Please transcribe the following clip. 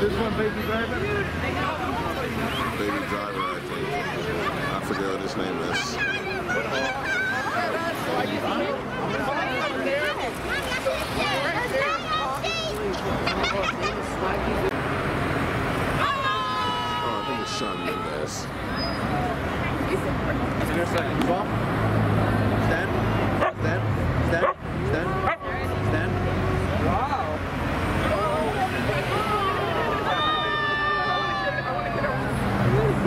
This one, baby driver? Baby driver, I think. I forget what his name is. Oh, I think it's Shawn Mendes. Stand, stand,